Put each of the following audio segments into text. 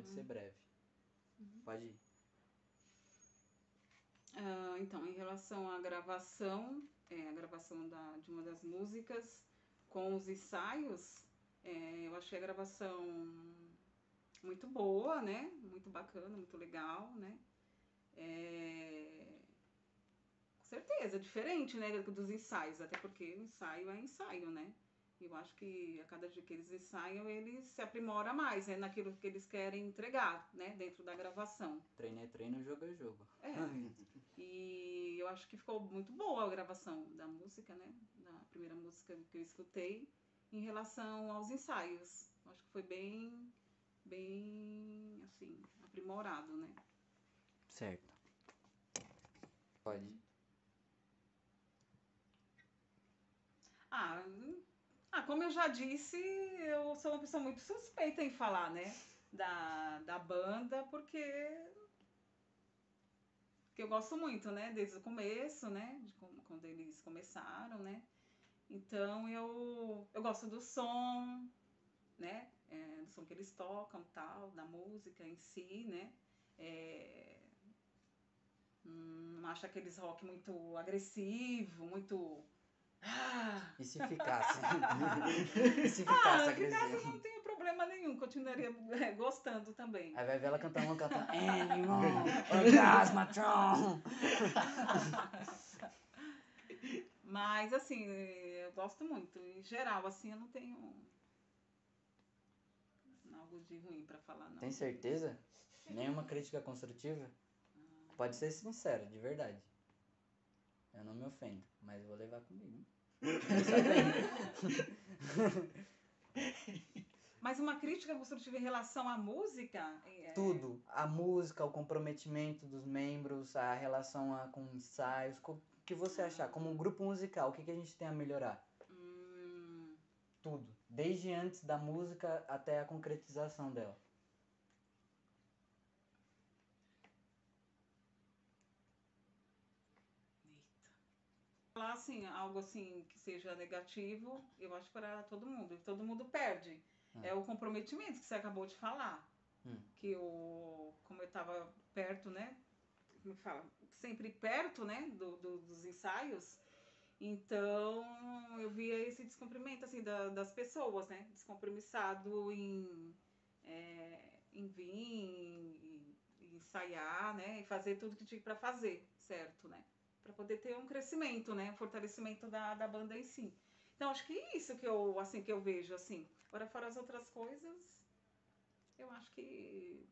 pode ser breve. Pode ir. Ah, então, em relação à gravação, é, a gravação da, de uma das músicas com os ensaios, é, eu achei a gravação muito boa, né? Muito bacana, muito legal, né? É, com certeza, diferente, né, dos ensaios, até porque o ensaio é ensaio, né? Eu acho que a cada dia que eles ensaiam, eles se aprimoram mais, né, naquilo que eles querem entregar, né, dentro da gravação. Treino é treino, jogo é jogo. É. E eu acho que ficou muito boa a gravação da música, né? Da primeira música que eu escutei em relação aos ensaios. Eu acho que foi bem, bem, assim, aprimorado, né? Certo. Pode. Ah, hum, ah, como eu já disse, eu sou uma pessoa muito suspeita em falar, né? Da, da banda, porque que eu gosto muito, né? Desde o começo, né? De quando eles começaram, né? Então eu, eu gosto do som, né? É, do som que eles tocam, tal, da música em si, né? É, hum, não acho aqueles rock muito agressivo, muito. Ah! E se ficasse? e se ficasse Ah, ficasse não tenho problema nenhum, continuaria é, gostando também. Aí vai ver ela cantando uma cantando Animal, Orgasmatron. Mas assim, eu gosto muito. Em geral, assim, eu não tenho algo de ruim pra falar, não. Tem certeza? Nenhuma crítica construtiva? Pode ser sincero, de verdade. Eu não me ofendo, mas vou levar comigo. Mas uma crítica construtiva em relação à música. é- Tudo. A música, o comprometimento dos membros, a relação a- com ensaios. O que você achar? Como um grupo musical, o que, que a gente tem a melhorar? Hum, Tudo. Desde antes da música até a concretização dela. Falar assim, algo assim que seja negativo, eu acho para todo mundo. Todo mundo perde. Ah. É o comprometimento que você acabou de falar. Hum. Que o. Como eu estava perto, né? Como que fala? Sempre perto, né? do- do- dos ensaios. Então, eu via esse descumprimento, assim, da- das pessoas, né? Descompromissado em, é, em vir, em, em ensaiar, né? E fazer tudo que tinha para fazer, certo, né? Para poder ter um crescimento, né? Um fortalecimento da, da banda em si. Então, acho que isso que eu, assim, que eu vejo, assim. Agora, fora as outras coisas, eu acho que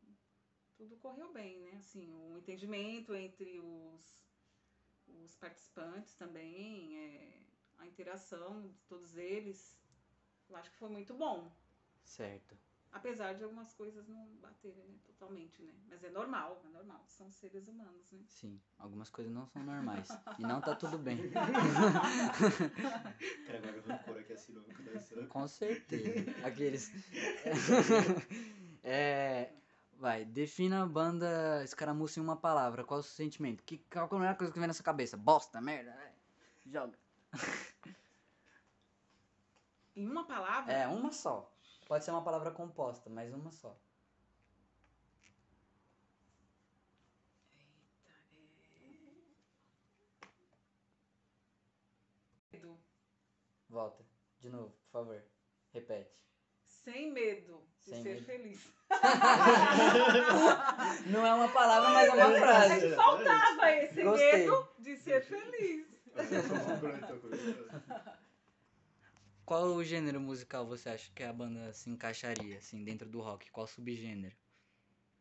tudo correu bem, né? Assim, o entendimento entre os, os participantes também, é, a interação de todos eles, eu acho que foi muito bom. Certo. Apesar de algumas coisas não baterem né, totalmente, né? Mas é normal, é normal. São seres humanos, né? Sim, algumas coisas não são normais. E não tá tudo bem. Cara, rancor aqui assim. Com certeza. Aqueles. é. Vai, defina a banda Escaramuça em uma palavra. Qual é o seu sentimento? Que, qual é a primeira coisa que vem na sua cabeça? Bosta, merda. é. Joga. Em uma palavra, É, uma só. Pode ser uma palavra composta, mas uma só. medo. Volta. De novo, por favor. Repete. Sem medo de Sem ser medo. feliz. Não é uma palavra, mas é uma É frase. que faltava esse Gostei. medo de ser feliz. Qual o gênero musical você acha que a banda se encaixaria, assim, dentro do rock? Qual subgênero?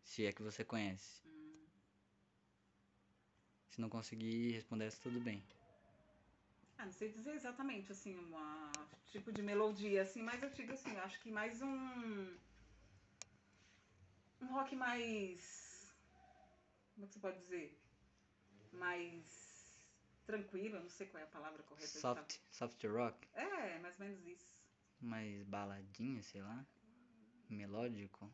Se é que você conhece. Se não conseguir responder, tudo bem. Ah, não sei dizer exatamente, assim, um tipo de melodia, assim, mas eu digo assim, eu acho que mais um. Um rock mais. Como é que você pode dizer? Mais tranquilo, eu não sei qual é a palavra correta. Soft, soft rock? É, mais ou menos isso. Mais baladinha, sei lá. Melódico.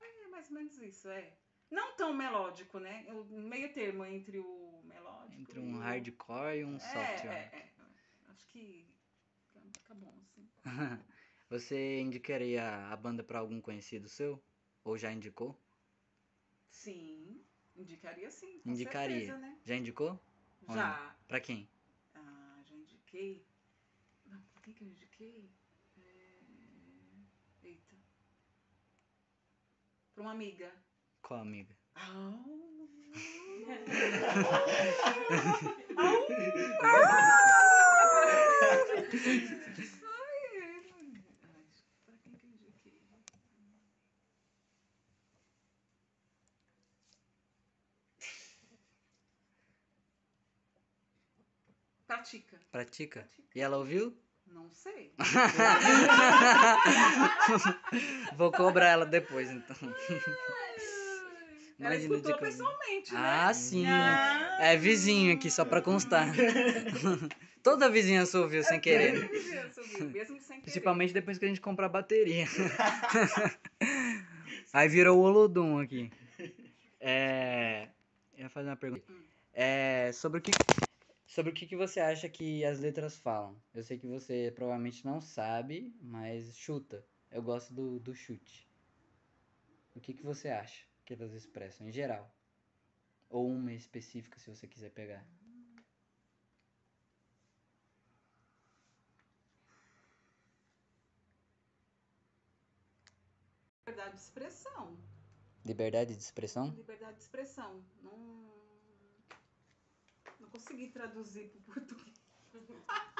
É mais ou menos isso, é. Não tão melódico, né? O meio termo entre o melódico. Entre e um o- hardcore e um é, soft rock. é, é. Acho que fica bom, assim. Você indicaria a banda pra algum conhecido seu? Ou já indicou? Sim, indicaria sim. Indicaria. Certeza, né? Já indicou? Já. Pra quem? Ah, já indiquei. Não, por que, que eu indiquei? É... Eita. Pra uma amiga. Qual amiga? Ah, Ai, ai, pra quem que eu indiquei? Pratica. Pratica? Pratica. E ela ouviu? Não sei. Vou cobrar ela depois, então. Ela Imagina escutou pessoalmente, né? Ah, sim. Ah. É vizinho aqui, só pra constar. Toda vizinhança ouviu sem querer. né? Mesmo sem querer. Principalmente depois que a gente compra a bateria. Aí virou o Olodum aqui. É. Eu ia fazer uma pergunta. É. Sobre o que. Sobre o que, que você acha que as letras falam? Eu sei que você provavelmente não sabe, mas chuta. Eu gosto do, do chute. O que, que você acha que elas expressam em geral? Ou uma específica, se você quiser pegar. Liberdade de expressão. Liberdade de expressão? Liberdade de expressão. Não, consegui traduzir para português.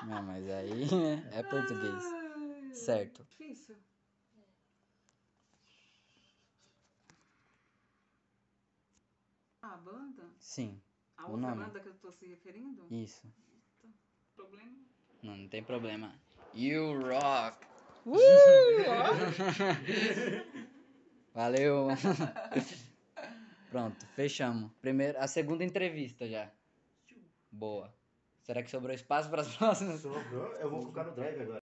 Não, mas aí é português. Ai, Certo. Difícil. A banda? Sim, A outra nome. banda que eu tô se referindo? isso. Problema? Não, não tem problema. You rock! Valeu! Pronto, fechamos. Primeiro, a segunda entrevista já. Boa. Será que sobrou espaço para as próximas? Sobrou, eu vou colocar no drive agora.